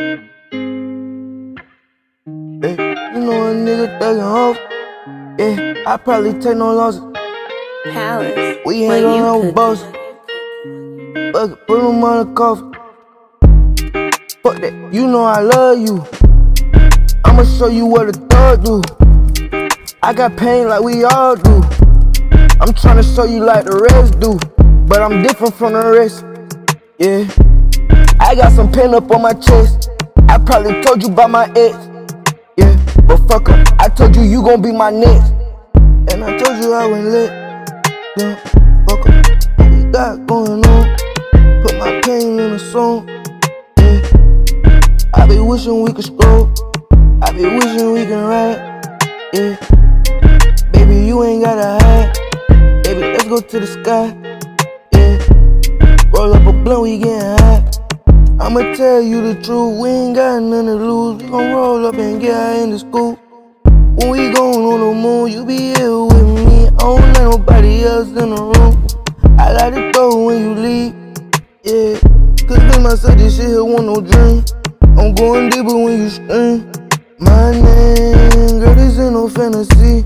Hey, you know a nigga thuggin' off. Yeah, I probably take no losses. Palace. We ain't on no boss. Fuck it, put them on the coffin. Fuck that, you know I love you. I'ma show you what a thug do. I got pain like we all do. I'm tryna show you like the rest do, but I'm different from the rest. Yeah, I got some pain up on my chest. I probably told you about my ex. Yeah. But fuck her, I told you you gon' be my next. And I told you I went lit. Yeah. Fuck her, what we got going on? Put my pain in a song. Yeah. I be wishing we could scroll. I be wishing we can ride. Yeah. Baby, you ain't gotta hide. Baby, let's go to the sky. Yeah. Roll up a blunt, we getting high. I'ma tell you the truth, we ain't got nothing to lose. We gon' roll up and get high in the school. When we going on the moon, you be here with me. I don't let nobody else in the room. I got it go when you leave. Yeah. Cause be myself, this shit here want no dream. I'm going deeper when you scream. My name, girl, this ain't no fantasy.